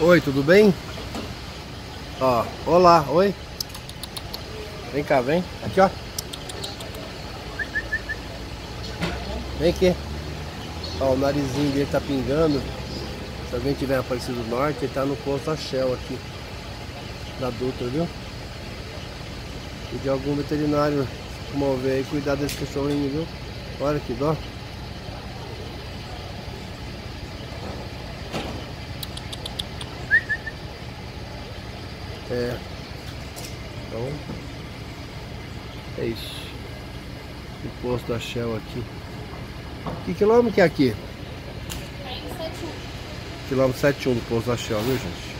Oi, tudo bem? Ó, olá, oi. Vem cá, vem. Aqui, ó. Vem aqui. Ó, o narizinho dele tá pingando. Se alguém tiver aparecido do norte, ele tá no posto Shell aqui. Da Dutra, viu? E de algum veterinário mover aí, cuidar desse cachorrinho, viu? Olha que dó. É. Então. É isso. O posto da Shell aqui. Que quilômetro que é aqui? Quilômetro 71 do posto da Shell, viu gente?